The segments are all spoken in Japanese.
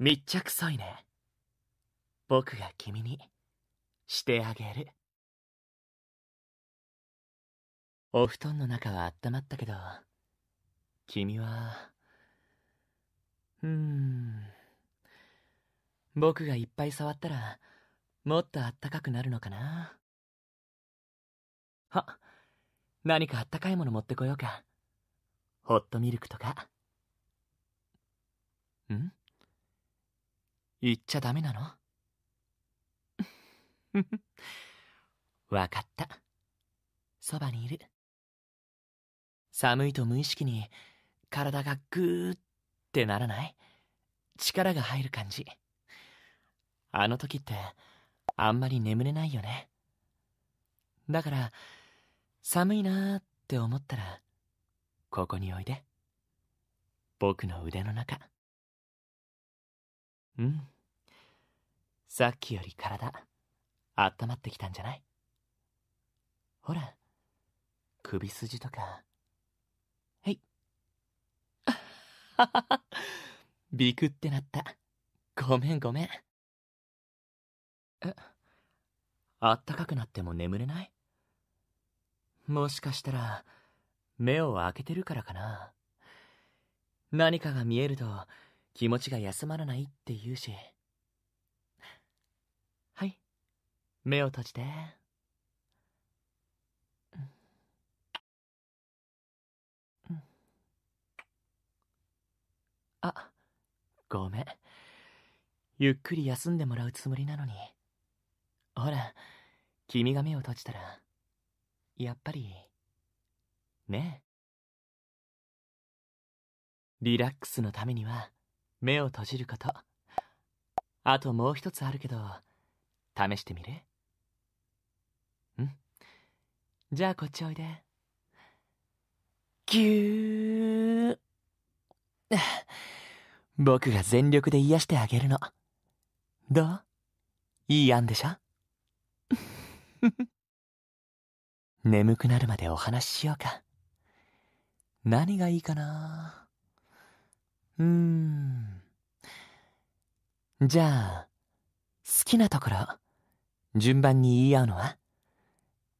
密着そいね。僕が君にしてあげる。お布団の中は温まったけど、君は、うーん。僕がいっぱい触ったら、もっとあったかくなるのかな？は、何かあったかいもの持ってこようか。ホットミルクとか。ん言っちゃダメなの？わかった。そばにいる。寒いと無意識に体がグーってならない？力が入る感じ。あの時ってあんまり眠れないよね。だから、寒いなーって思ったら、ここにおいで。僕の腕の中。うん？さっきより体、温まってきたんじゃない？ほら、首筋とか。へい。ビクってなった。ごめんごめん。え、あったかくなっても眠れない？もしかしたら、目を開けてるからかな。何かが見えると気持ちが休まらないって言うし。はい。目を閉じて。あ、ごめん。ゆっくり休んでもらうつもりなのに。ほら、君が目を閉じたら、やっぱり、ねえ。リラックスのためには、目を閉じること。あともう一つあるけど、試してみる？じゃあこっちおいで。ぎゅー。僕が全力で癒してあげるの。どう？いい案でしょ？眠くなるまでお話ししようか。何がいいかな？うーん。じゃあ、好きなところ、順番に言い合うのは？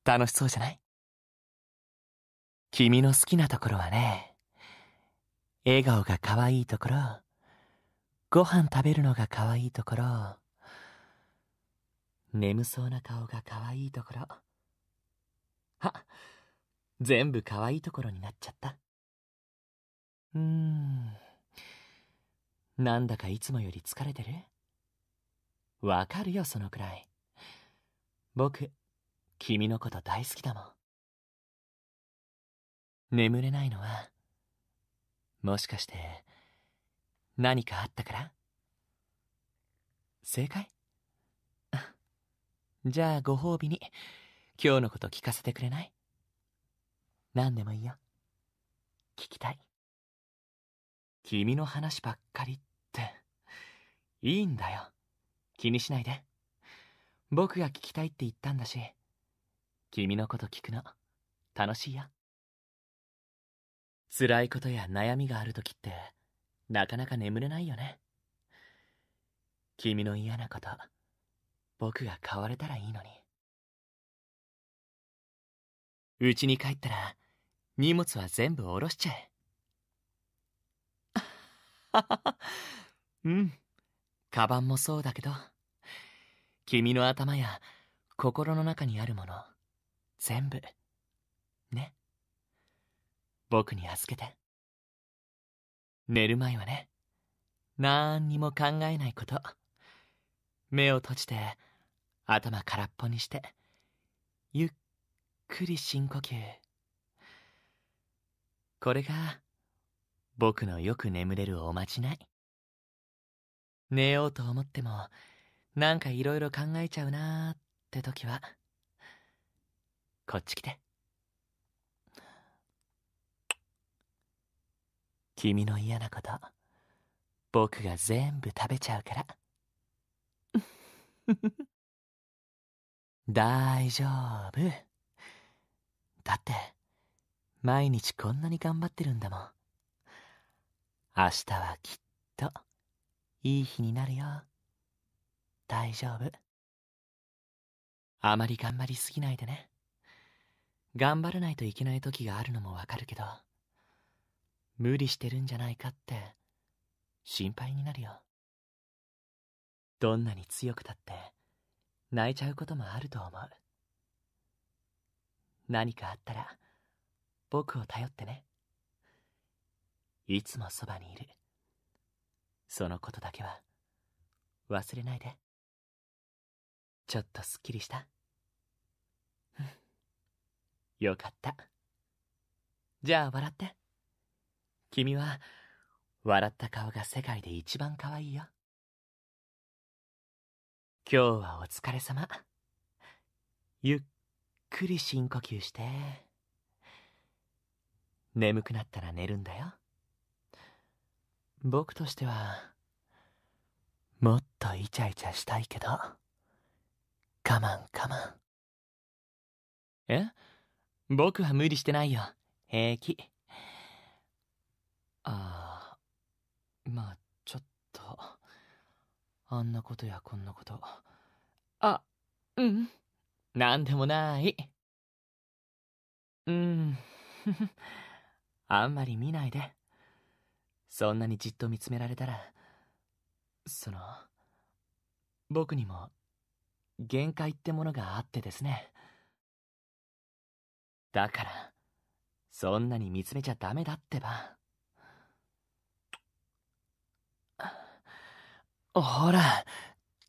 楽しそうじゃない？君の好きなところはね、笑顔が可愛いところ、ご飯食べるのが可愛いところ、眠そうな顔が可愛いところ。あ、全部可愛いところになっちゃった。うーん。なんだかいつもより疲れてる？わかるよ、そのくらい。僕、君のこと大好きだもん。眠れないのは、もしかして、何かあったから？正解？じゃあご褒美に、今日のこと聞かせてくれない？何でもいいよ。聞きたい。君の話ばっかりって、いいんだよ。気にしないで。僕が聞きたいって言ったんだし、君のこと聞くの、楽しいよ。辛いことや悩みがある時って、なかなか眠れないよね。君の嫌なこと、僕が変われたらいいのに。家に帰ったら、荷物は全部下ろしちゃえ。うん。カバンもそうだけど、君の頭や心の中にあるもの、全部、ね。僕に預けて。寝る前はね、なんにも考えないこと。目を閉じて、頭空っぽにして、ゆっくり深呼吸。これが、僕のよく眠れるおまじない。寝ようと思っても、なんかいろいろ考えちゃうなーって時は、こっち来て。君の嫌なこと、僕が全部食べちゃうから。大丈夫。だって、毎日こんなに頑張ってるんだもん。明日はきっと、いい日になるよ大丈夫あまり頑張りすぎないでね頑張らないといけない時があるのもわかるけど無理してるんじゃないかって心配になるよ。どんなに強くたって泣いちゃうこともあると思う。何かあったら僕を頼ってね。いつもそばにいる。そのことだけは忘れないで。ちょっとすっきりした。よかった。じゃあ笑って。君は笑った顔が世界で一番可愛いよ。今日はお疲れ様。ゆっくり深呼吸して。眠くなったら寝るんだよ。僕としてはもっとイチャイチャしたいけど。我慢我慢え？僕は無理してないよ。平気。ああまあちょっと。あんなことやこんなこと。あうん。なんでもない。うん。あんまり見ないで。そんなにじっと見つめられたら。その僕にも限界ってものがあってですね。だからそんなに見つめちゃダメだってば。ほら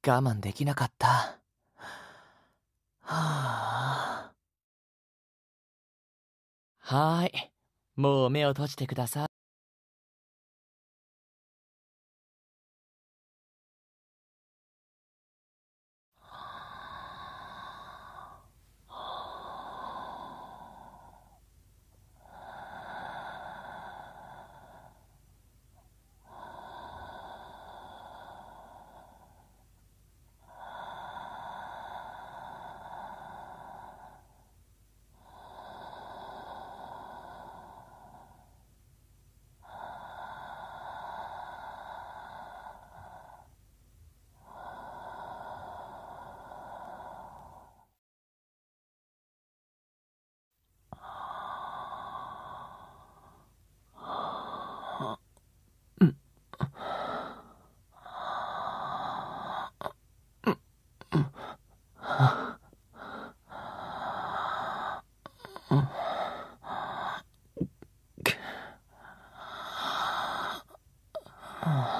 我慢できなかった。はあはーい。もう目を閉じてください。Oh.